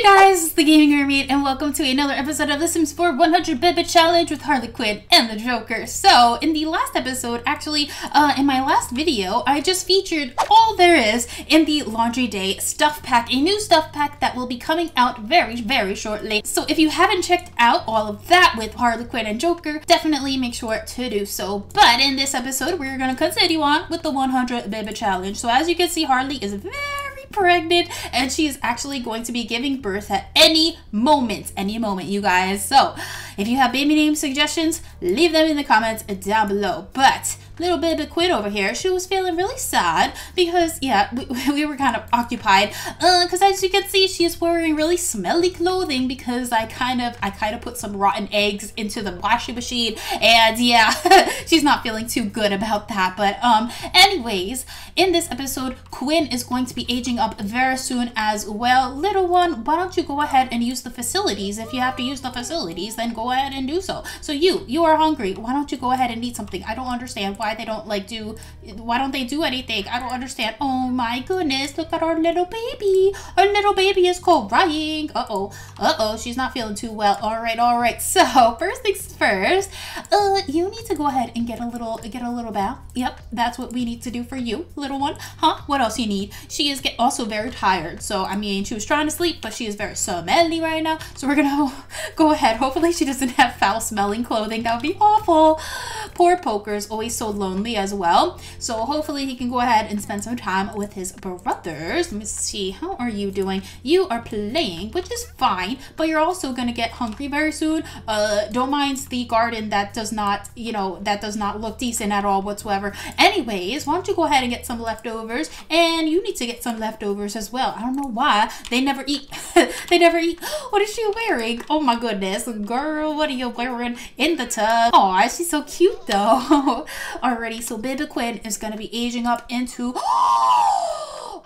Hey guys, it's the Gaming Mermaid, and welcome to another episode of The Sims 4 100 Baby Challenge with Harley Quinn and the Joker. So, in the last episode, actually, uh, in my last video, I just featured all there is in the Laundry Day stuff pack, a new stuff pack that will be coming out very, very shortly. So, if you haven't checked out all of that with Harley Quinn and Joker, definitely make sure to do so. But in this episode, we're gonna continue on with the 100 Baby Challenge. So, as you can see, Harley is very pregnant and she is actually going to be giving birth at any moment any moment you guys. So if you have baby name suggestions leave them in the comments down below. But little bit baby Quinn over here, she was feeling really sad because, yeah, we, we were kind of occupied. Because uh, as you can see, she is wearing really smelly clothing because I kind of, I kind of put some rotten eggs into the washing machine. And yeah, she's not feeling too good about that. But um, anyways, in this episode, Quinn is going to be aging up very soon as well. Little one, why don't you go ahead and use the facilities? If you have to use the facilities, then go ahead and do so. So you, you are hungry. Why don't you go ahead and eat something? I don't understand why why they don't like do why don't they do anything? I don't understand. Oh my goodness look at our little baby. Our little baby is crying. Uh-oh uh-oh she's not feeling too well. All right all right. So first things first uh you need to go ahead and get a little get a little bath. Yep that's what we need to do for you little one. Huh? What else you need? She is get also very tired. So i mean she was trying to sleep but she is very smelly right now. So we're gonna go ahead. Hopefully she doesn't have foul smelling clothing. That would be awful. Poor pokers always so lonely as well. So hopefully he can go ahead and spend some time with his brothers. Let me see. How are you doing? You are playing, which is fine, but you're also going to get hungry very soon. Uh, don't mind the garden that does not, you know, that does not look decent at all whatsoever. Anyways, why don't you go ahead and get some leftovers? And you need to get some leftovers as well. I don't know why. They never eat. they never eat. What is she wearing? Oh my goodness. Girl, what are you wearing in the tub? Oh, she's so cute though. already. So Baby Quinn is going to be aging up into...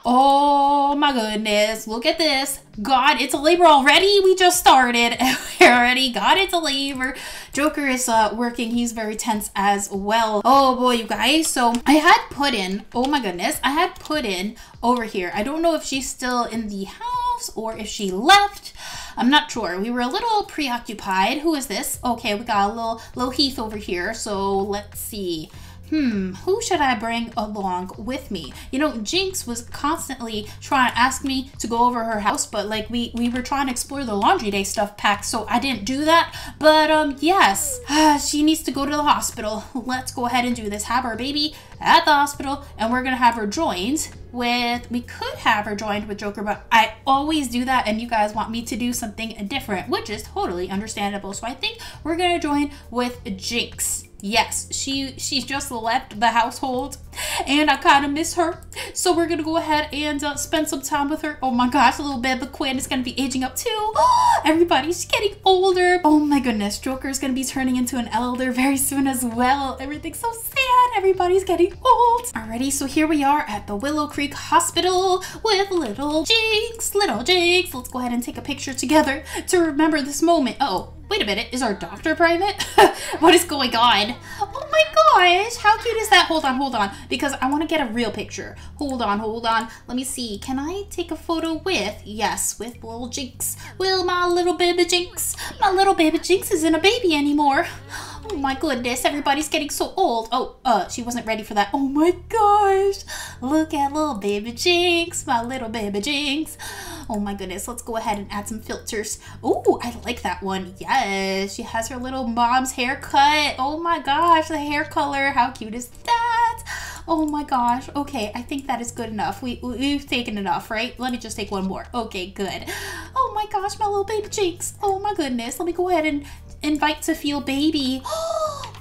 Oh my goodness, look at this. God, it's a labor already. We just started. we already got into labor. Joker is uh, working. He's very tense as well. Oh boy, you guys. So I had put in, oh my goodness, I had put in over here. I don't know if she's still in the house or if she left. I'm not sure. We were a little preoccupied. Who is this? Okay, we got a little, little Heath over here. So let's see hmm, who should I bring along with me? You know, Jinx was constantly trying to ask me to go over her house, but like we, we were trying to explore the laundry day stuff pack, so I didn't do that. But um, yes, she needs to go to the hospital. Let's go ahead and do this. Have our baby at the hospital, and we're gonna have her joined with, we could have her joined with Joker, but I always do that, and you guys want me to do something different, which is totally understandable. So I think we're gonna join with Jinx. Yes, she she just left the household and I kind of miss her. So we're to go ahead and uh, spend some time with her. Oh my gosh, a little Baby Quinn is to be aging up too. Everybody's getting older. Oh my goodness, Joker is to be turning into an elder very soon as well. Everything's so sad. Everybody's getting old. Alrighty, so here we are at the Willow Creek Hospital with little Jinx. Little Jinx. Let's go ahead and take a picture together to remember this moment. Uh oh, Wait a minute, is our doctor private? what is going on? Oh my gosh, how cute is that? Hold on, hold on, because I want to get a real picture. Hold on, hold on. Let me see. Can I take a photo with? Yes, with little Jinx. Will my little baby Jinx? My little baby Jinx isn't a baby anymore. Oh my goodness, everybody's getting so old. Oh, uh, she wasn't ready for that. Oh my gosh. Look at little baby Jinx, my little baby Jinx. Oh my goodness, let's go ahead and add some filters. Oh, I like that one. Yes, she has her little mom's haircut. Oh my gosh, the hair color. How cute is that? Oh my gosh. Okay, I think that is good enough. We, we've taken enough, right? Let me just take one more. Okay, good. Oh my gosh, my little baby Jinx. Oh my goodness. Let me go ahead and invite to feel baby.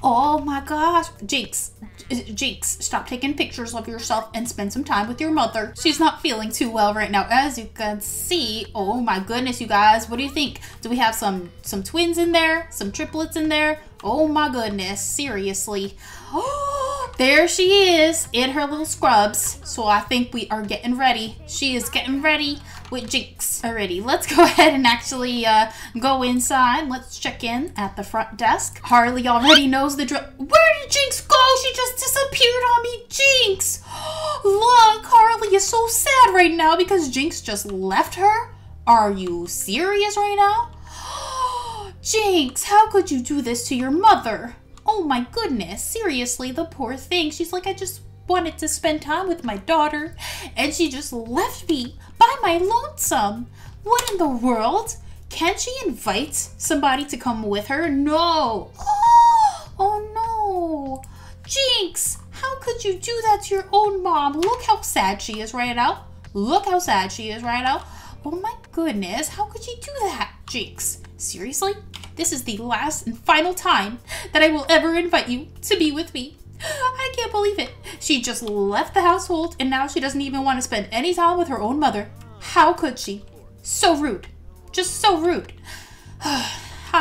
Oh my gosh. Jinx, Jinx, stop taking pictures of yourself and spend some time with your mother. She's not feeling too well right now. As you can see, oh my goodness, you guys. What do you think? Do we have some, some twins in there? Some triplets in there? Oh my goodness, seriously. Oh, there she is in her little scrubs. So I think we are getting ready. She is getting ready with Jinx. already. let's go ahead and actually uh, go inside. Let's check in at the front desk. Harley already knows the drill. Where did Jinx go? She just disappeared on me. Jinx! Look, Harley is so sad right now because Jinx just left her. Are you serious right now? Jinx, how could you do this to your mother? Oh my goodness, seriously, the poor thing. She's like, I just wanted to spend time with my daughter, and she just left me by my lonesome. What in the world? Can she invite somebody to come with her? No. Oh, oh no. Jinx, how could you do that to your own mom? Look how sad she is right now. Look how sad she is right now. Oh my goodness, how could you do that, Jinx? Seriously? This is the last and final time that I will ever invite you to be with me. I can't believe it. She just left the household and now she doesn't even want to spend any time with her own mother. How could she? So rude. Just so rude.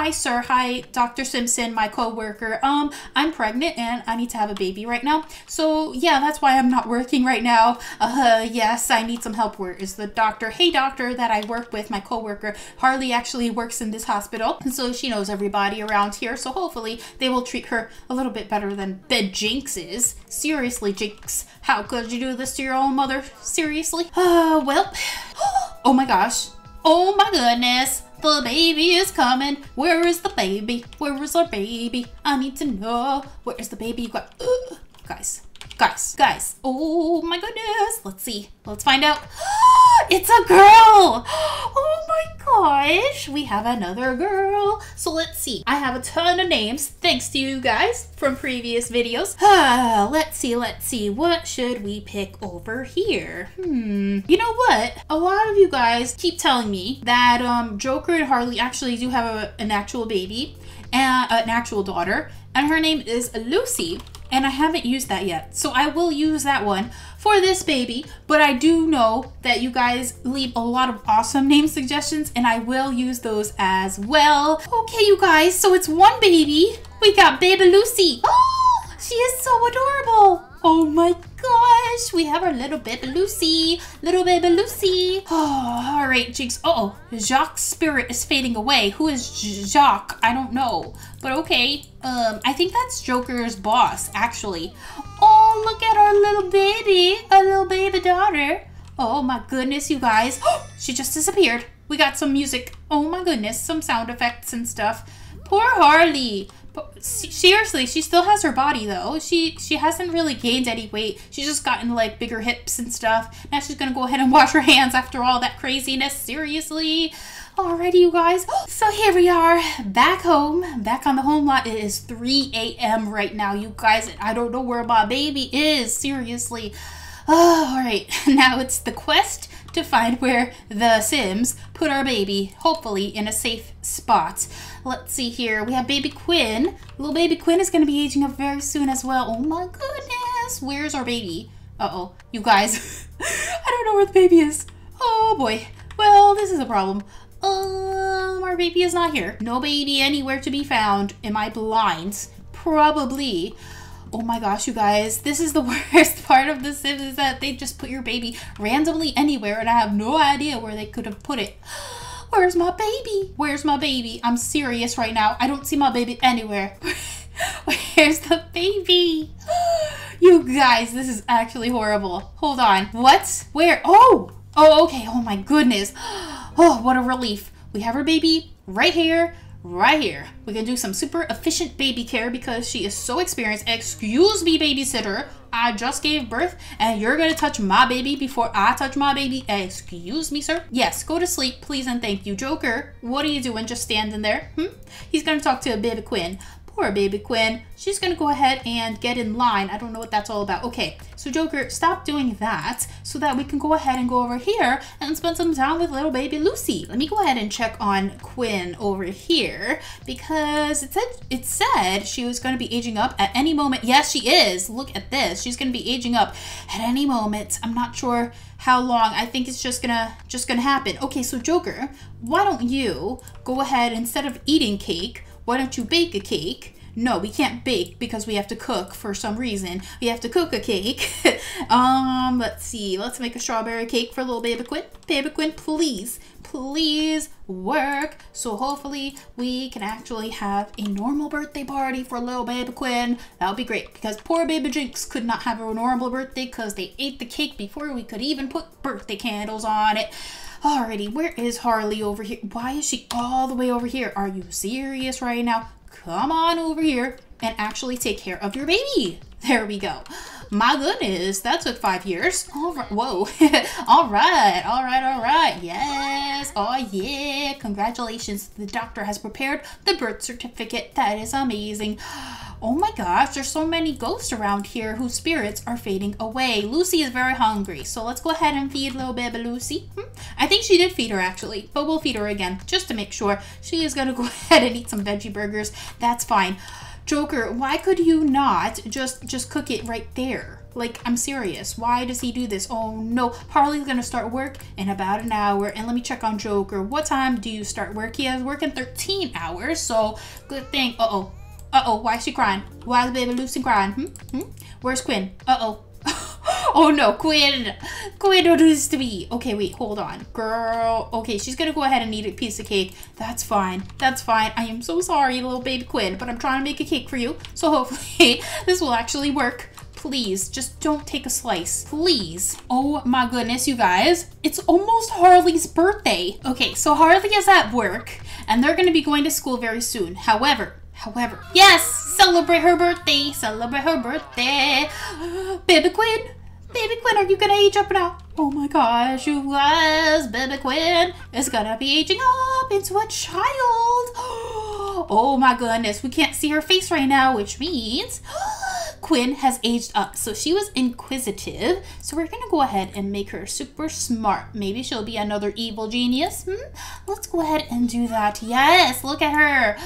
Hi, sir. Hi, Dr. Simpson, my coworker. Um, I'm pregnant and I need to have a baby right now. So, yeah, that's why I'm not working right now. Uh, yes, I need some help. Where is the doctor? Hey, doctor that I work with, my coworker. Harley actually works in this hospital, and so she knows everybody around here. So hopefully they will treat her a little bit better than the Jinx is. Seriously, Jinx, how could you do this to your own mother? Seriously? Uh, well, oh my gosh. Oh my goodness. The baby is coming. Where is the baby? Where is our baby? I need to know. Where is the baby? Guys, guys, guys. Oh my goodness. Let's see. Let's find out. it's a girl. Oh my gosh. We have another girl. So let's see. I have a ton of names thanks to you guys from previous videos. let's see. Let's see. What should we pick over here? Hmm. You know what? A lot of you guys keep telling me that um, Joker and Harley actually do have a, an actual baby and uh, an actual daughter and her name is Lucy and I haven't used that yet. So I will use that one for this baby, but I do know that you guys leave a lot of awesome name suggestions and I will use those as well. Okay, you guys, so it's one baby. We got baby Lucy. Oh, she is so adorable. Oh my gosh, we have our little baby Lucy. Little baby Lucy. Oh, all right, Jinx. Uh oh, Jacques' spirit is fading away. Who is Jacques? I don't know, but okay. Um, I think that's Joker's boss, actually. Oh, look at our little baby, our little baby daughter. Oh my goodness, you guys. she just disappeared. We got some music. Oh my goodness, some sound effects and stuff. Poor Harley. But seriously, she still has her body though. She she hasn't really gained any weight. She's just gotten like bigger hips and stuff. Now she's gonna go ahead and wash her hands after all that craziness. Seriously. Alrighty, you guys. So here we are, back home, back on the home lot. It is 3 a.m. right now, you guys. I don't know where my baby is. Seriously. Oh, all right. Now it's the quest to find where the Sims put our baby, hopefully in a safe spot. Let's see here. We have baby Quinn. Little baby Quinn is going to be aging up very soon as well. Oh my goodness. Where's our baby? Uh-oh. You guys, I don't know where the baby is. Oh boy. Well, this is a problem. Um, our baby is not here. No baby anywhere to be found. Am I blind? Probably. Oh my gosh, you guys, this is the worst part of The Sims is that they just put your baby randomly anywhere and I have no idea where they could have put it. Where's my baby? Where's my baby? I'm serious right now. I don't see my baby anywhere. Where's the baby? You guys, this is actually horrible. Hold on. What? Where? Oh! Oh, okay. Oh my goodness. Oh, what a relief. We have our baby right here right here. We can do some super efficient baby care because she is so experienced. Excuse me, babysitter. I just gave birth and you're gonna touch my baby before I touch my baby. Excuse me, sir. Yes, go to sleep, please and thank you. Joker, what are you doing just standing there? Hmm? He's gonna talk to a baby Quinn. Poor baby Quinn. She's gonna go ahead and get in line. I don't know what that's all about. Okay, so Joker, stop doing that so that we can go ahead and go over here and spend some time with little baby Lucy. Let me go ahead and check on Quinn over here because it said it said she was gonna be aging up at any moment. Yes, she is. Look at this. She's gonna be aging up at any moment. I'm not sure how long. I think it's just gonna just gonna happen. Okay, so Joker, why don't you go ahead instead of eating cake? Why don't you bake a cake? No, we can't bake because we have to cook for some reason. We have to cook a cake. um, let's see. Let's make a strawberry cake for little baby Quinn. Baby Quinn, please, please work. So hopefully we can actually have a normal birthday party for little baby Quinn. That would be great because poor baby Jinx could not have a normal birthday because they ate the cake before we could even put birthday candles on it. Alrighty, where is Harley over here? Why is she all the way over here? Are you serious right now? Come on over here and actually take care of your baby. There we go. My goodness, that took five years. All right, whoa. all right, all right, all right. Yes, oh yeah. Congratulations, the doctor has prepared the birth certificate. That is amazing. Oh my gosh, there's so many ghosts around here whose spirits are fading away. Lucy is very hungry, so let's go ahead and feed little baby Lucy. Hmm? I think she did feed her actually, but we'll feed her again just to make sure. She is gonna go ahead and eat some veggie burgers. That's fine. Joker, why could you not just just cook it right there? Like, I'm serious. Why does he do this? Oh no, Harley's gonna start work in about an hour. And let me check on Joker. What time do you start work? He has work in 13 hours, so good thing. Uh-oh. Uh-oh, why is she crying? Why is baby Lucy crying? Hmm? Hmm? Where's Quinn? Uh-oh. oh no, Quinn! Quinn, don't do this to me! Okay, wait, hold on. Girl, okay, she's gonna go ahead and eat a piece of cake. That's fine, that's fine. I am so sorry, little baby Quinn, but I'm trying to make a cake for you, so hopefully this will actually work. Please, just don't take a slice. Please. Oh my goodness, you guys. It's almost Harley's birthday. Okay, so Harley is at work, and they're gonna be going to school very soon. However, However, yes, celebrate her birthday, celebrate her birthday. Baby Quinn, Baby Quinn, are you gonna age up now? Oh my gosh, you guys, Baby Quinn is gonna be aging up into a child. Oh my goodness, we can't see her face right now, which means Quinn has aged up. So she was inquisitive. So we're going to go ahead and make her super smart. Maybe she'll be another evil genius. Hmm? Let's go ahead and do that. Yes, look at her.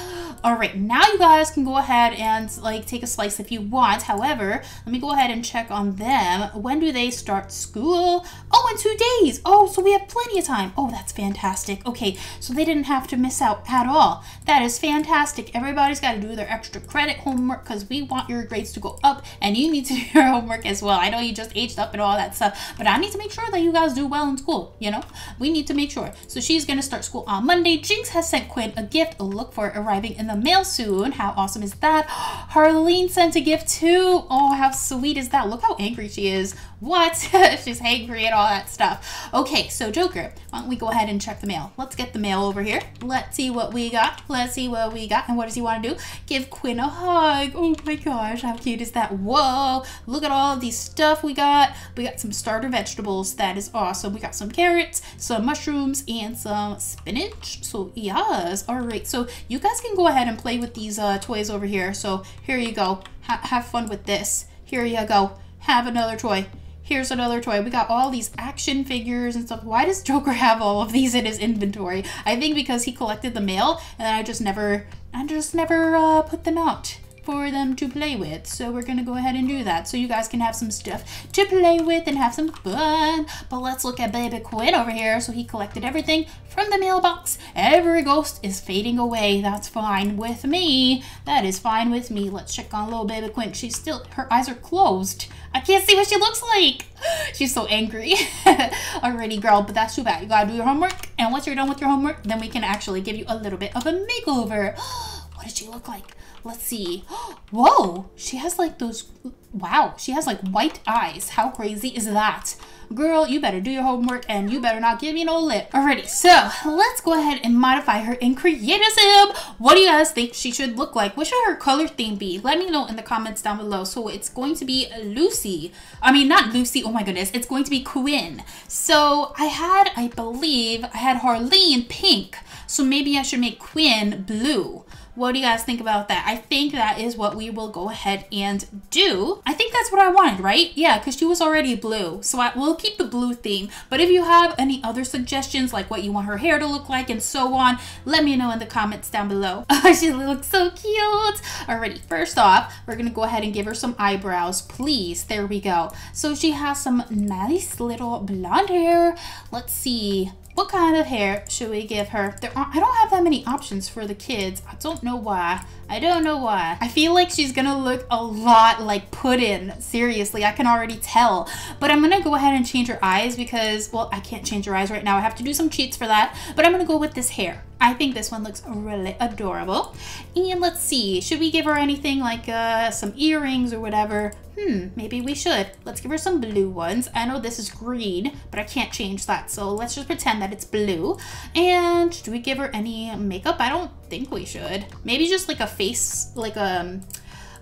All right, now you guys can go ahead and like take a slice if you want. However, let me go ahead and check on them. When do they start school? Oh, in two days. Oh, so we have plenty of time. Oh, that's fantastic. Okay, so they didn't have to miss out at all. That is fantastic. Everybody's got to do their extra credit homework because we want your grades to go up and you need to do your homework as well. I know you just aged up and all that stuff, but I need to make sure that you guys do well in school, you know? We need to make sure. So she's going to start school on Monday. Jinx has sent Quinn a gift. Look for it arriving in the mail soon. How awesome is that? Harleen sent a gift too. Oh, how sweet is that? Look how angry she is. What? She's angry and all that stuff. Okay, so Joker, why don't we go ahead and check the mail? Let's get the mail over here. Let's see what we got. Let's see what we got. And what does he want to do? Give Quinn a hug. Oh my gosh, how cute is that? Whoa, look at all these stuff we got. We got some starter vegetables. That is awesome. We got some carrots, some mushrooms, and some spinach. So yes, all right. So you guys can go ahead and play with these uh, toys over here. So here you go. Ha have fun with this. Here you go. Have another toy. Here's another toy. We got all these action figures and stuff. Why does Joker have all of these in his inventory? I think because he collected the mail and I just never, I just never uh, put them out for them to play with. So we're going to go ahead and do that so you guys can have some stuff to play with and have some fun. But let's look at Baby Quinn over here. So he collected everything from the mailbox. Every ghost is fading away. That's fine with me. That is fine with me. Let's check on little Baby Quinn. She's still, her eyes are closed. I can't see what she looks like. She's so angry. already, girl, but that's too bad. You gotta do your homework. And once you're done with your homework, then we can actually give you a little bit of a makeover. what does she look like? Let's see. Whoa, she has like those, wow, she has like white eyes. How crazy is that? Girl, you better do your homework and you better not give me no lip. Alrighty, so let's go ahead and modify her and create a sim. What do you guys think she should look like? What should her color theme be? Let me know in the comments down below. So it's going to be Lucy. I mean, not Lucy. Oh my goodness. It's going to be Quinn. So I had, I believe, I had Harleen pink. So maybe I should make Quinn blue. What do you guys think about that? I think that is what we will go ahead and do. I think that's what I wanted, right? Yeah, because she was already blue. So I will keep the blue theme. But if you have any other suggestions, like what you want her hair to look like and so on, let me know in the comments down below. Oh, she looks so cute. Alrighty, first off, we're going to go ahead and give her some eyebrows, please. There we go. So she has some nice little blonde hair. Let's see. What kind of hair should we give her? There are, I don't have that many options for the kids. I don't know why. I don't know why. I feel like she's gonna look a lot like Puddin. Seriously, I can already tell. But I'm gonna go ahead and change her eyes because, well, I can't change her eyes right now. I have to do some cheats for that. But I'm gonna go with this hair. I think this one looks really adorable. And let's see, should we give her anything like uh, some earrings or whatever? Hmm, maybe we should. Let's give her some blue ones. I know this is green, but I can't change that. So let's just pretend that it's blue. And do we give her any makeup? I don't think we should. Maybe just like a face, like a, um,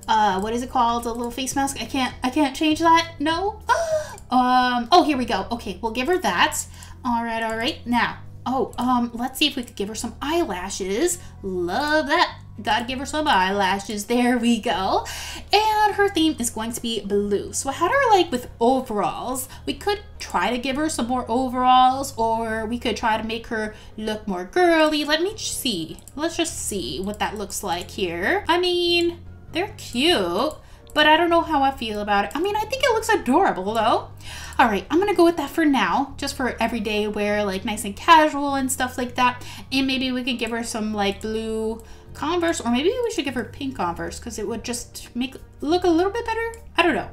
uh, what is it called? A little face mask? I can't, I can't change that. No. um, oh, here we go. Okay, we'll give her that. All right, all right. Now, oh, um, let's see if we could give her some eyelashes. Love that. Gotta give her some eyelashes. There we go. And her theme is going to be blue. So I had her like with overalls. We could try to give her some more overalls or we could try to make her look more girly. Let me see. Let's just see what that looks like here. I mean, they're cute, but I don't know how I feel about it. I mean, I think it looks adorable though. All right, I'm gonna go with that for now, just for everyday wear, like nice and casual and stuff like that. And maybe we could give her some like blue Converse, or maybe we should give her pink Converse because it would just make look a little bit better. I don't know.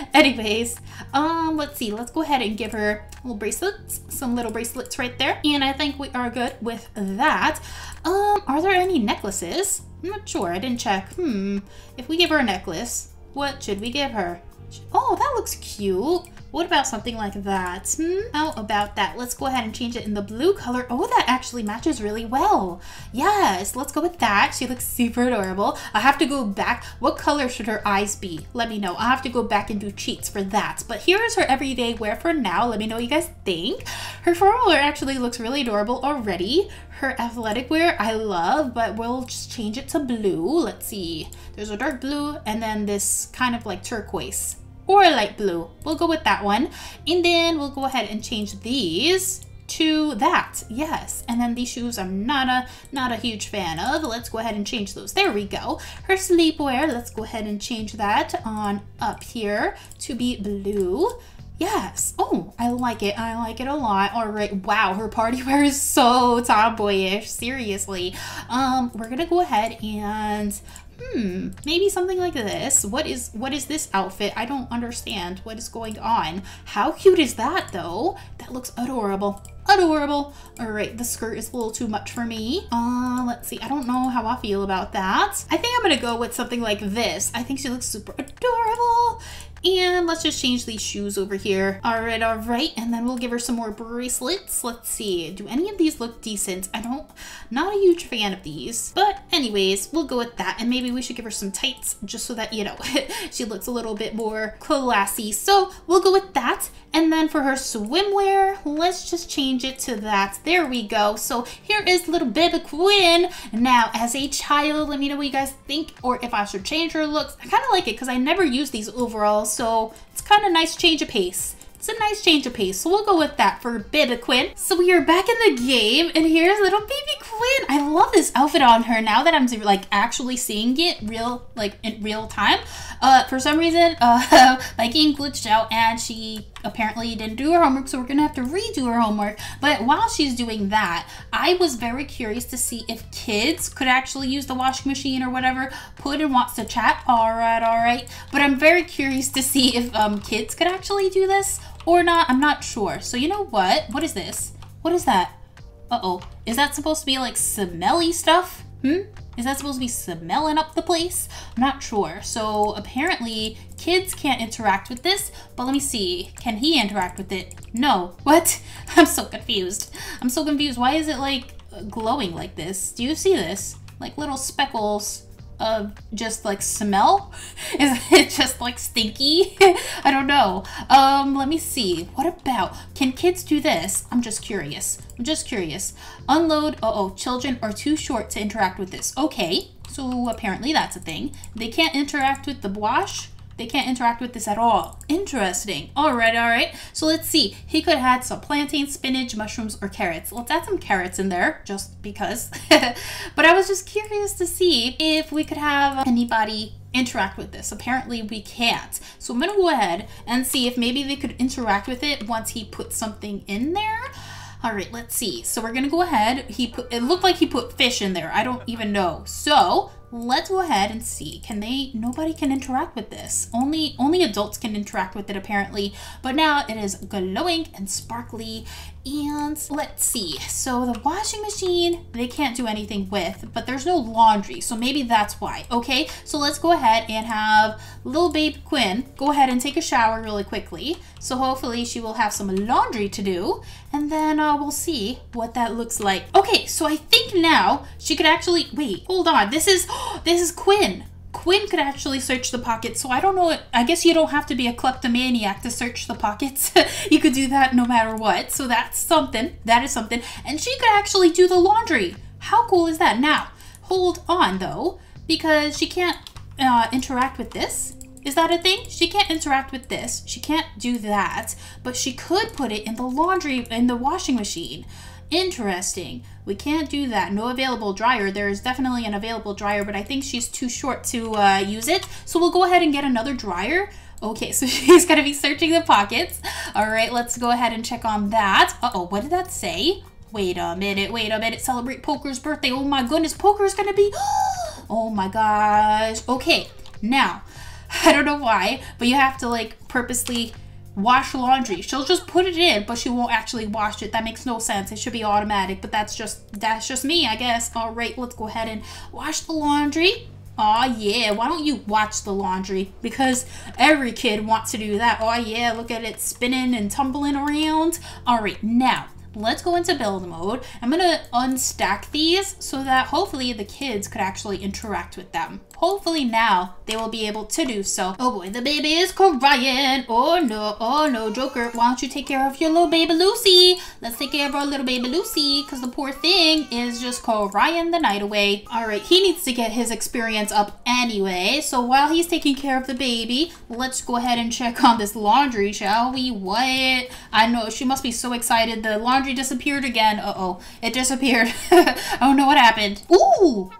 Anyways, um, let's see. Let's go ahead and give her little bracelets, some little bracelets right there. And I think we are good with that. Um, are there any necklaces? I'm not sure. I didn't check. Hmm. If we give her a necklace, what should we give her? Oh, that looks cute. What about something like that? Hmm? How about that? Let's go ahead and change it in the blue color. Oh, that actually matches really well. Yes, let's go with that. She looks super adorable. I have to go back. What color should her eyes be? Let me know. I'll have to go back and do cheats for that. But here is her everyday wear for now. Let me know what you guys think. Her formal wear actually looks really adorable already. Her athletic wear I love, but we'll just change it to blue. Let's see. There's a dark blue and then this kind of like turquoise or light blue. We'll go with that one. And then we'll go ahead and change these to that yes and then these shoes i'm not a not a huge fan of let's go ahead and change those there we go her sleepwear let's go ahead and change that on up here to be blue Yes. Oh, I like it. I like it a lot. All right. Wow, her party wear is so tomboyish. Seriously. Um, we're gonna go ahead and hmm, maybe something like this. What is what is this outfit? I don't understand what is going on. How cute is that though? That looks adorable. Adorable. All right, the skirt is a little too much for me. Uh, let's see. I don't know how I feel about that. I think I'm gonna go with something like this. I think she looks super adorable. And let's just change these shoes over here. All right, all right. And then we'll give her some more bracelets. Let's see. Do any of these look decent? I don't, not a huge fan of these. But anyways, we'll go with that. And maybe we should give her some tights just so that, you know, she looks a little bit more classy. So we'll go with that. And then for her swimwear, let's just change it to that. There we go. So here is little Baby Quinn. Now, as a child, let me know what you guys think or if I should change her looks. I kind of like it because I never use these overalls so it's kind of nice change of pace. It's a nice change of pace, so we'll go with that for Baby Quinn. So we are back in the game, and here's little Baby Quinn. I love this outfit on her now that I'm like actually seeing it real, like in real time. Uh, for some reason, uh, my game glitched out, and she apparently didn't do her homework, so we're gonna have to redo her homework. But while she's doing that, I was very curious to see if kids could actually use the washing machine or whatever. Puddin wants to chat. All right, all right. But I'm very curious to see if um, kids could actually do this or not. I'm not sure. So you know what? What is this? What is that? Uh-oh. Is that supposed to be like smelly stuff? Hmm? Is that supposed to be smelling up the place? I'm not sure. So apparently kids can't interact with this, but let me see. Can he interact with it? No. What? I'm so confused. I'm so confused. Why is it like glowing like this? Do you see this? Like little speckles of just like smell? Is it just like stinky? I don't know. Um, let me see. What about, can kids do this? I'm just curious. I'm just curious. Unload, uh oh, children are too short to interact with this. Okay, so apparently that's a thing. They can't interact with the wash? They can't interact with this at all. Interesting. All right, all right. So let's see. He could had some plantain, spinach, mushrooms, or carrots. Let's add some carrots in there just because. but I was just curious to see if we could have anybody interact with this. Apparently we can't. So I'm going to go ahead and see if maybe they could interact with it once he puts something in there. All right, let's see. So we're gonna go ahead. He put, it looked like he put fish in there. I don't even know. So let's go ahead and see. Can they, nobody can interact with this. Only, only adults can interact with it apparently. But now it is glowing and sparkly and let's see. So the washing machine, they can't do anything with, but there's no laundry. So maybe that's why. Okay, so let's go ahead and have little babe Quinn go ahead and take a shower really quickly. So hopefully she will have some laundry to do and then uh, we'll see what that looks like. Okay, so I think now she could actually, wait, hold on. This is, this is Quinn. Quinn could actually search the pockets, so I don't know. I guess you don't have to be a kleptomaniac to search the pockets. you could do that no matter what. So that's something. That is something. And she could actually do the laundry. How cool is that? Now, hold on though, because she can't uh, interact with this. Is that a thing? She can't interact with this. She can't do that, but she could put it in the laundry, in the washing machine. Interesting. We can't do that. No available dryer. There is definitely an available dryer, but I think she's too short to uh, use it. So we'll go ahead and get another dryer. Okay, so she's going to be searching the pockets. All right, let's go ahead and check on that. Uh-oh, what did that say? Wait a minute, wait a minute. Celebrate Poker's birthday. Oh my goodness, Poker's going to be... Oh my gosh. Okay, now, I don't know why, but you have to like purposely wash laundry. She'll just put it in, but she won't actually wash it. That makes no sense. It should be automatic, but that's just that's just me, I guess. All right, let's go ahead and wash the laundry. Oh yeah, why don't you watch the laundry? Because every kid wants to do that. Oh yeah, look at it spinning and tumbling around. All right, now let's go into build mode. I'm gonna unstack these so that hopefully the kids could actually interact with them. Hopefully now they will be able to do so. Oh boy, the baby is crying. Oh no, oh no, Joker, why don't you take care of your little baby Lucy? Let's take care of our little baby Lucy because the poor thing is just crying the night away. All right, he needs to get his experience up anyway. So while he's taking care of the baby, let's go ahead and check on this laundry, shall we? What? I know, she must be so excited. The laundry disappeared again. Uh-oh, it disappeared. I don't know what happened. Ooh,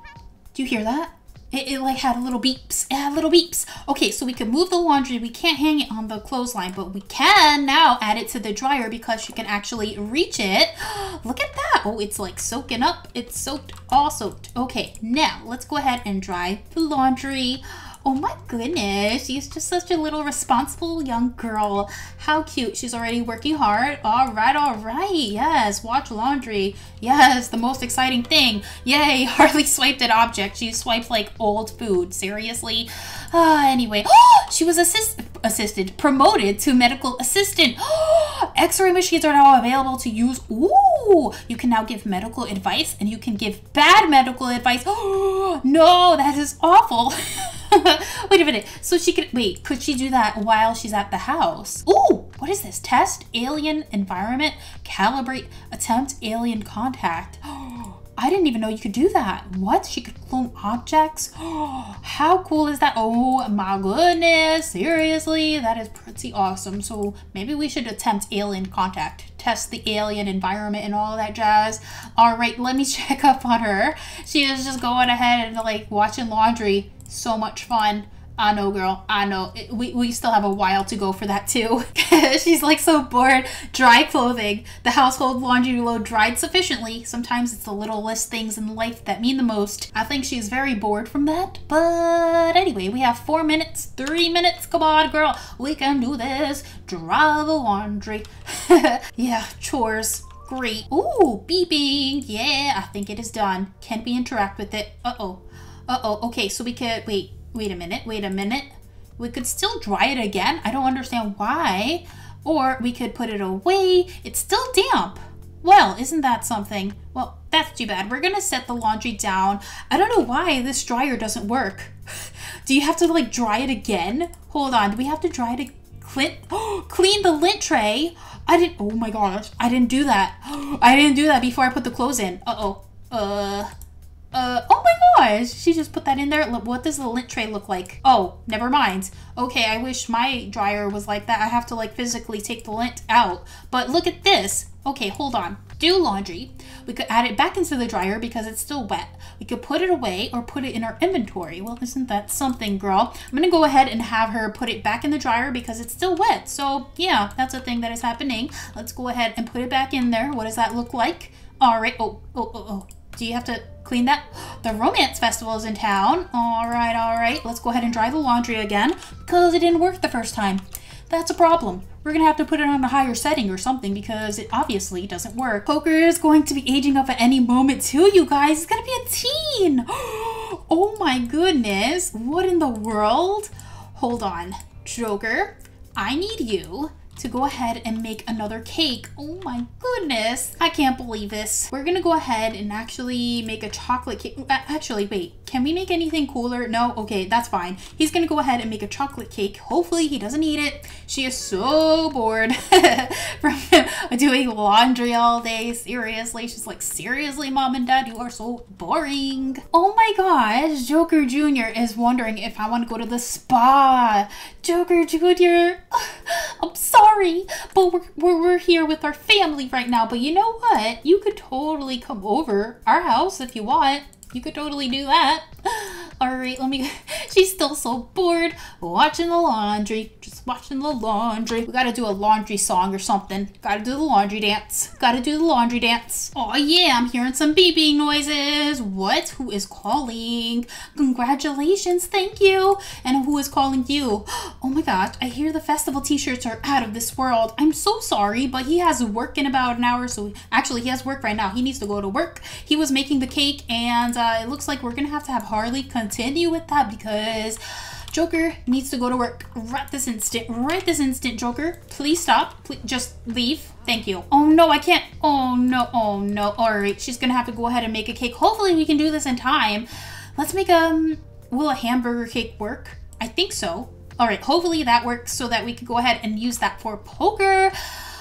do you hear that? It, it, like had a little beeps. It had little beeps. Okay, so we can move the laundry. We can't hang it on the clothesline, but we can now add it to the dryer because you can actually reach it. Look at that. Oh, it's like soaking up. It's soaked, all soaked. Okay, now let's go ahead and dry the laundry. Oh my goodness, she's just such a little responsible young girl. How cute. She's already working hard. All right, all right. Yes, watch laundry. Yes, the most exciting thing. Yay, Harley swiped an object. She swiped like old food. Seriously? Uh, anyway, she was assist assisted, promoted to medical assistant. X-ray machines are now available to use. Ooh, you can now give medical advice and you can give bad medical advice. no, that is awful. wait a minute. So she could wait. Could she do that while she's at the house? Ooh, what is this? Test alien environment. Calibrate. Attempt alien contact. I didn't even know you could do that. What? She could clone objects? How cool is that? Oh my goodness. Seriously? That is pretty awesome. So maybe we should attempt alien contact. Test the alien environment and all that jazz. All right, let me check up on her. She is just going ahead and like watching laundry so much fun. I know, girl. I know. It, we, we still have a while to go for that, too. She's like so bored. Dry clothing. The household laundry load dried sufficiently. Sometimes it's the littlest things in life that mean the most. I think she's very bored from that. But anyway, we have four minutes, three minutes. Come on, girl. We can do this. Dry the laundry. yeah, chores. Great. Ooh, beeping. Yeah, I think it is done. Can we interact with it? Uh-oh. Uh-oh, okay, so we could, wait, wait a minute, wait a minute. We could still dry it again. I don't understand why. Or we could put it away. It's still damp. Well, isn't that something? Well, that's too bad. We're gonna set the laundry down. I don't know why this dryer doesn't work. Do you have to like dry it again? Hold on, do we have to dry it clean, clean the lint tray? I didn't, oh my gosh, I didn't do that. I didn't do that before I put the clothes in. Uh-oh. Uh, uh, oh my gosh, she just put that in there. What does the lint tray look like? Oh, never mind. Okay, I wish my dryer was like that. I have to like physically take the lint out. But look at this. Okay, hold on. Do laundry. We could add it back into the dryer because it's still wet. We could put it away or put it in our inventory. Well, isn't that something, girl? I'm gonna go ahead and have her put it back in the dryer because it's still wet. So yeah, that's a thing that is happening. Let's go ahead and put it back in there. What does that look like? All right. Oh, oh, oh, oh. Do you have to clean that. The romance festival is in town. All right, all right. Let's go ahead and dry the laundry again because it didn't work the first time. That's a problem. We're gonna have to put it on a higher setting or something because it obviously doesn't work. Poker is going to be aging up at any moment too, you guys. He's gonna be a teen. Oh my goodness. What in the world? Hold on. Joker, I need you to go ahead and make another cake. Oh my goodness. I can't believe this. We're gonna go ahead and actually make a chocolate cake. Actually, wait, can we make anything cooler? No? Okay, that's fine. He's gonna go ahead and make a chocolate cake. Hopefully he doesn't eat it. She is so bored from doing laundry all day. Seriously. She's like, seriously, mom and dad, you are so boring. Oh my gosh, Joker Jr. is wondering if I want to go to the spa. Joker Jr., I'm sorry, but we're, we're, we're here with our family right now. But you know what? You could totally come over our house if you want. You could totally do that. All right, let me. She's still so bored watching the laundry. Just watching the laundry. We gotta do a laundry song or something. Gotta do the laundry dance. Gotta do the laundry dance. Oh yeah, I'm hearing some beeping noises. What? Who is calling? Congratulations, thank you. And who is calling you? Oh my gosh, I hear the festival t-shirts are out of this world. I'm so sorry, but he has work in about an hour. So actually, he has work right now. He needs to go to work. He was making the cake, and uh, it looks like we're gonna have to have Harley continue with that because Joker needs to go to work right this instant. Right this instant, Joker. Please stop. Please just leave. Thank you. Oh no, I can't. Oh no. Oh no. All right, she's gonna have to go ahead and make a cake. Hopefully we can do this in time. Let's make um. Will a hamburger cake work? I think so. All right, hopefully that works so that we can go ahead and use that for poker.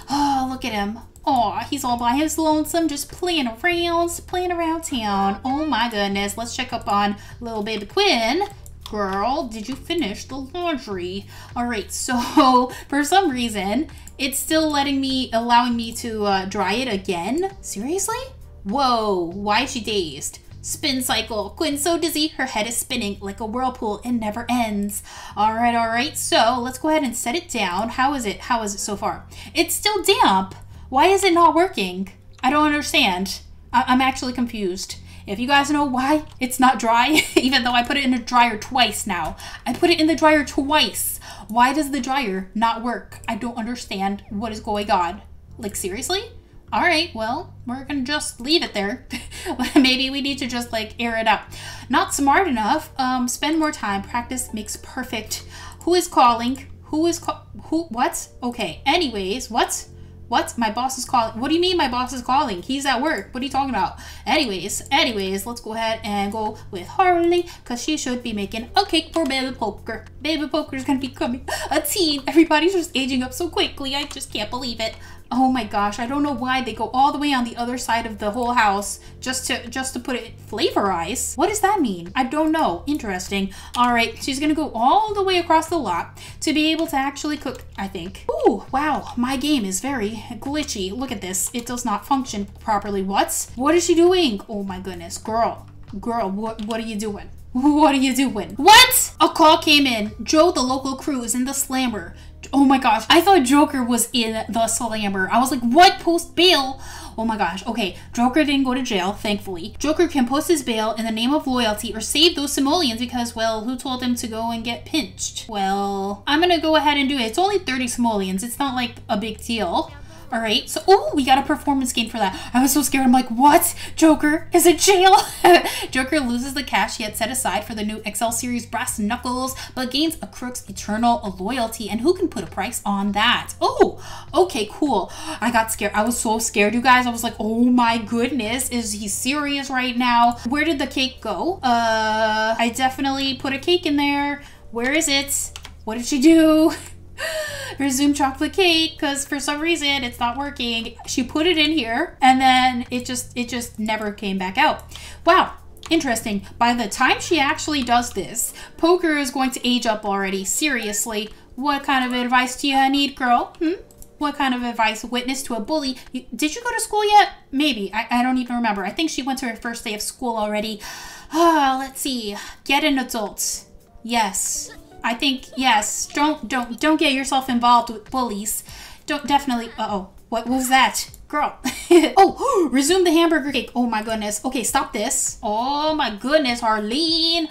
Oh, look at him. Oh, he's all by his lonesome, just playing around, playing around town. Oh my goodness. Let's check up on little baby Quinn. Girl, did you finish the laundry? All right, so for some reason, it's still letting me, allowing me to uh, dry it again. Seriously? Whoa, why is she dazed? Spin cycle. Quinn's so dizzy, her head is spinning like a whirlpool. and never ends. All right, all right. So let's go ahead and set it down. How is it? How is it so far? It's still damp. Why is it not working? I don't understand. I- am actually confused. If you guys know why it's not dry, even though I put it in the dryer twice now, I put it in the dryer twice. Why does the dryer not work? I don't understand what is going on. Like, seriously? All right, well, we're gonna just leave it there. Maybe we need to just like air it out. Not smart enough. Um, spend more time. Practice makes perfect. Who is calling? Who is call? Who? What? Okay. Anyways, what? What? My boss is calling. What do you mean my boss is calling? He's at work. What are you talking about? Anyways, anyways, let's go ahead and go with Harley because she should be making a cake for Baby Poker. Baby Poker is going to be becoming a teen. Everybody's just aging up so quickly. I just can't believe it. Oh my gosh, I don't know why they go all the way on the other side of the whole house just to just to put it flavorize. What does that mean? I don't know. Interesting. All right, she's gonna go all the way across the lot to be able to actually cook, I think. Ooh, wow, my game is very glitchy. Look at this. It does not function properly. What? What is she doing? Oh my goodness, girl. Girl, what, what are you doing? What are you doing? What? A call came in. Joe, the local crew, is in the slammer. Oh my gosh. I thought Joker was in the slammer. I was like, what? Post bail? Oh my gosh. Okay. Joker didn't go to jail, thankfully. Joker can post his bail in the name of loyalty or save those simoleons because, well, who told him to go and get pinched? Well, I'm gonna go ahead and do it. It's only 30 simoleons. It's not like a big deal. All right, so, oh, we got a performance gain for that. I was so scared. I'm like, what? Joker is in jail. Joker loses the cash he had set aside for the new XL Series Brass Knuckles, but gains a Crook's eternal loyalty. And who can put a price on that? Oh, okay, cool. I got scared. I was so scared, you guys. I was like, oh my goodness, is he serious right now? Where did the cake go? Uh, I definitely put a cake in there. Where is it? What did she do? resume chocolate cake because for some reason it's not working. She put it in here and then it just it just never came back out. Wow. Interesting. By the time she actually does this, poker is going to age up already. Seriously, what kind of advice do you need, girl? Hmm? What kind of advice? Witness to a bully. Did you go to school yet? Maybe. I, I don't even remember. I think she went to her first day of school already. Ah, let's see. Get an adult. Yes. I think yes. Don't don't don't get yourself involved with bullies. Don't definitely. Uh oh. What was that? Girl. oh, resume the hamburger cake. Oh my goodness. Okay, stop this. Oh my goodness, Harleen.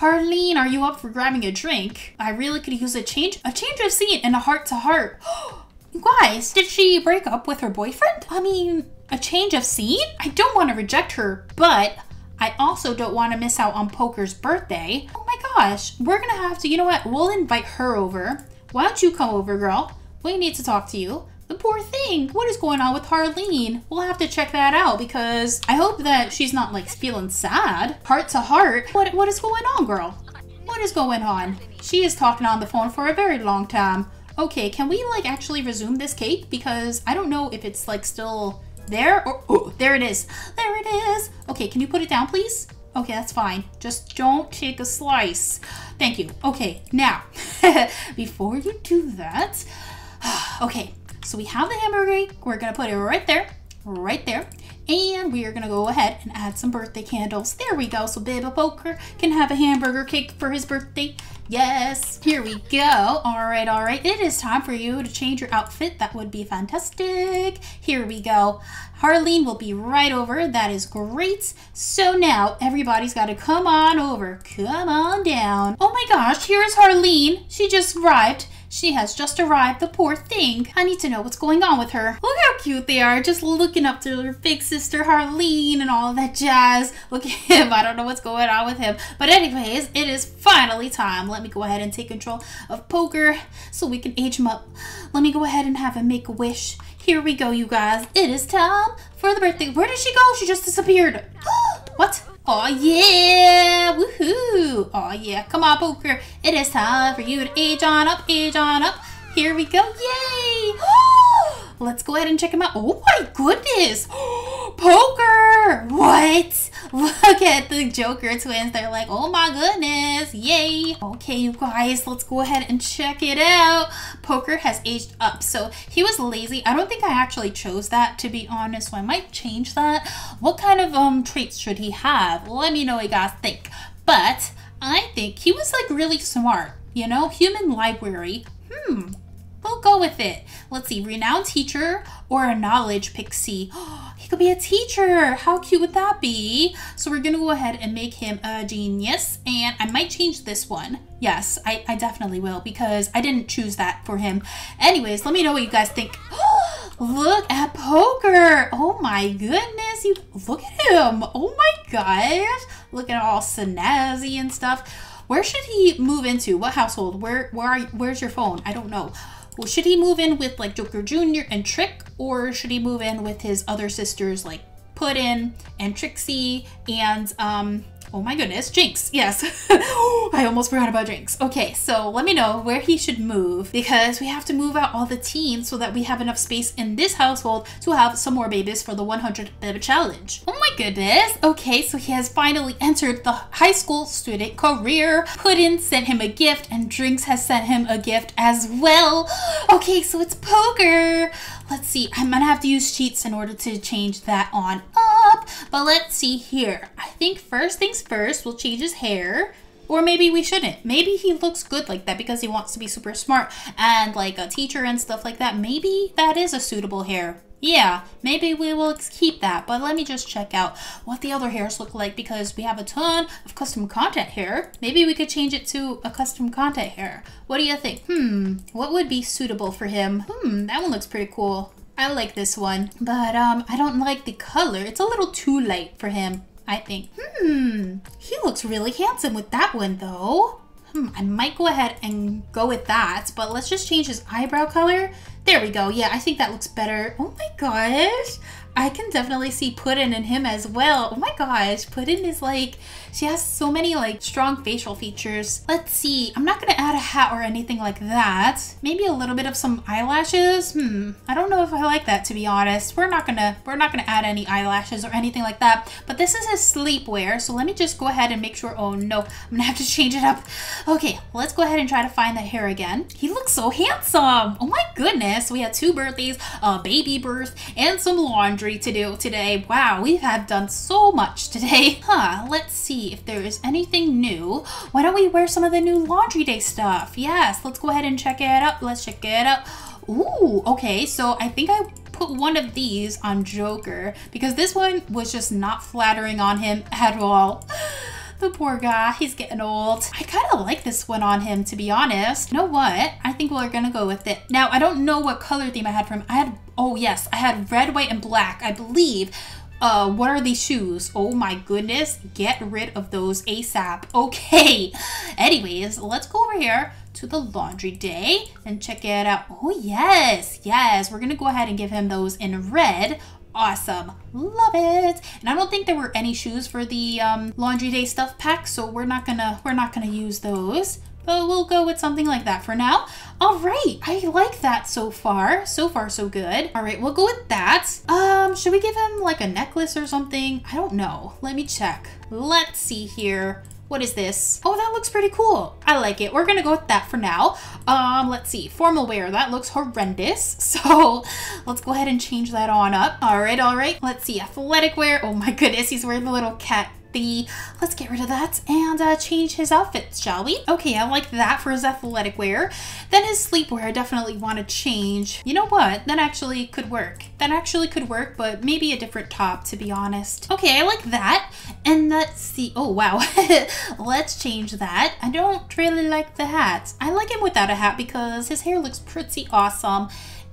Harleen, are you up for grabbing a drink? I really could use a change, a change of scene and a heart to heart. Guys, did she break up with her boyfriend? I mean, a change of scene? I don't want to reject her, but I also don't want to miss out on Poker's birthday. Oh my gosh, we're gonna have to, you know what? We'll invite her over. Why don't you come over, girl? We need to talk to you. The poor thing. What is going on with Harleen? We'll have to check that out because I hope that she's not like feeling sad. Heart to heart. What what is going on, girl? What is going on? She is talking on the phone for a very long time. Okay, can we like actually resume this cake? Because I don't know if it's like still there or oh, there it is. There it is. Okay, can you put it down, please? Okay, that's fine. Just don't take a slice. Thank you. Okay, now, before you do that, okay, so we have the hamburger. We're gonna put it right there, right there. And we are gonna go ahead and add some birthday candles. There we go. So Baby Poker can have a hamburger cake for his birthday. Yes, here we go. All right, all right. It is time for you to change your outfit. That would be fantastic. Here we go. Harleen will be right over. That is great. So now everybody's got to come on over. Come on down. Oh my gosh, here is Harleen. She just arrived. She has just arrived, the poor thing. I need to know what's going on with her. Look how cute they are, just looking up to their big sister Harleen and all that jazz. Look at him, I don't know what's going on with him. But anyways, it is finally time. Let me go ahead and take control of poker so we can age him up. Let me go ahead and have him make a wish. Here we go, you guys. It is time for the birthday. Where did she go? She just disappeared. Oh, Oh yeah, woohoo! Oh yeah, come on poker. It is time for you to age on up, age on up. Here we go, yay! Let's go ahead and check him out. Oh my goodness! Poker! What? Look at the Joker twins. They're like, oh my goodness, yay! Okay, you guys, let's go ahead and check it out. Poker has aged up. So he was lazy. I don't think I actually chose that, to be honest, so I might change that. What kind of um traits should he have? Let me know what you guys think. But I think he was like really smart, you know? Human library. Hmm, We'll go with it. Let's see, renowned teacher or a knowledge pixie. he could be a teacher. How cute would that be? So we're gonna go ahead and make him a genius and I might change this one. Yes, I, I definitely will because I didn't choose that for him. Anyways, let me know what you guys think. look at poker. Oh my goodness. You look at him. Oh my gosh. Look at all snazzy and stuff. Where should he move into? What household? Where where are, where's your phone? I don't know. Well, should he move in with like Joker Jr. and Trick, or should he move in with his other sisters like Puddin and Trixie and um Oh my goodness, Jinx. Yes. I almost forgot about Jinx. Okay, so let me know where he should move because we have to move out all the teens so that we have enough space in this household to have some more babies for the 100 baby challenge. Oh my goodness. Okay, so he has finally entered the high school student career. Puddin sent him a gift and Drinks has sent him a gift as well. Okay, so it's poker. Let's see, I'm gonna have to use cheats in order to change that on up. But let's see here. I think first things first, we'll change his hair. Or maybe we shouldn't. Maybe he looks good like that because he wants to be super smart and like a teacher and stuff like that. Maybe that is a suitable hair. Yeah, maybe we will keep that, but let me just check out what the other hairs look like because we have a ton of custom content hair. Maybe we could change it to a custom content hair. What do you think? Hmm, what would be suitable for him? Hmm, that one looks pretty cool. I like this one, but um, I don't like the color. It's a little too light for him, I think. Hmm, he looks really handsome with that one though. Hmm, I might go ahead and go with that, but let's just change his eyebrow color. There we go. Yeah, I think that looks better. Oh my gosh. I can definitely see Puddin in him as well. Oh my gosh, Puddin is like, she has so many like strong facial features. Let's see, I'm not gonna add a hat or anything like that. Maybe a little bit of some eyelashes. Hmm, I don't know if I like that to be honest. We're not gonna, we're not gonna add any eyelashes or anything like that. But this is his sleepwear, so let me just go ahead and make sure, oh no, I'm gonna have to change it up. Okay, let's go ahead and try to find that hair again. He looks so handsome. Oh my goodness, we had two birthdays, a baby birth, and some laundry to do today. Wow, we have done so much today. Huh, let's see if there is anything new. Why don't we wear some of the new laundry day stuff? Yes, let's go ahead and check it out. Let's check it out. Ooh, okay, so I think I put one of these on Joker because this one was just not flattering on him at all. The poor guy, he's getting old. I kind of like this one on him, to be honest. You know what? I think we're gonna go with it. Now, I don't know what color theme I had from. I had, oh yes, I had red, white, and black, I believe. Uh, what are these shoes? Oh my goodness, get rid of those ASAP. Okay, anyways, let's go over here to the laundry day and check it out. Oh yes, yes, we're gonna go ahead and give him those in red awesome. Love it. And i don't think there were any shoes for the um, laundry day stuff pack so we're not gonna we're not gonna use those. But we'll go with something like that for now. All right i like that so far. So far so good. All right we'll go with that. Um should we give him like a necklace or something? I don't know. Let me check. Let's see here what is this? Oh, that looks pretty cool. I like it. We're gonna go with that for now. Um, let's see. Formal wear. That looks horrendous. So let's go ahead and change that on up. All right, all right. Let's see. Athletic wear. Oh my goodness, he's wearing the little cat thingy. Let's get rid of that and uh, change his outfits, shall we? Okay, I like that for his athletic wear. Then his sleepwear, I definitely want to change. You know what? That actually could work. That actually could work, but maybe a different top, to be honest. Okay, I like that. And let's see. Oh, wow. let's change that. I don't really like the hat. I like him without a hat because his hair looks pretty awesome.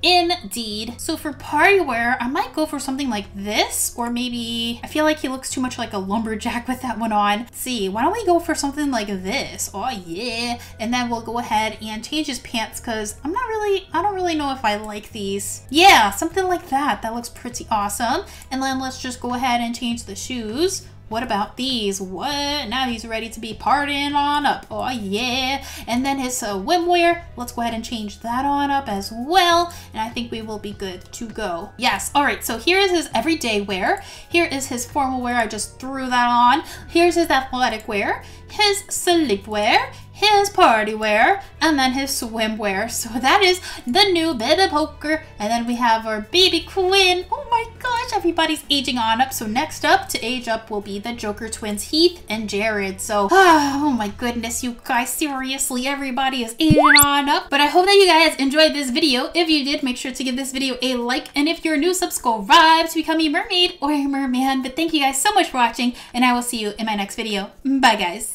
Indeed. So for party wear, I might go for something like this, or maybe I feel like he looks too much like a lumberjack with that one on. Let's see, why don't we go for something like this? Oh yeah. And then we'll go ahead and change his pants because I'm not really, I don't really know if I like these. Yeah, something like that. That looks pretty awesome. And then let's just go ahead and change the shoes. What about these? What? Now he's ready to be partying on up. Oh, yeah. And then his uh, swimwear. Let's go ahead and change that on up as well. And I think we will be good to go. Yes. All right. So here is his everyday wear. Here is his formal wear. I just threw that on. Here's his athletic wear. His sleepwear his party wear, and then his swimwear. So that is the new Baby Poker. And then we have our baby Quinn. Oh my gosh, everybody's aging on up. So next up to age up will be the Joker twins, Heath and Jared. So, oh my goodness, you guys, seriously, everybody is aging on up. But I hope that you guys enjoyed this video. If you did, make sure to give this video a like. And if you're new, subscribe to become a mermaid or a merman. But thank you guys so much for watching, and I will see you in my next video. Bye, guys.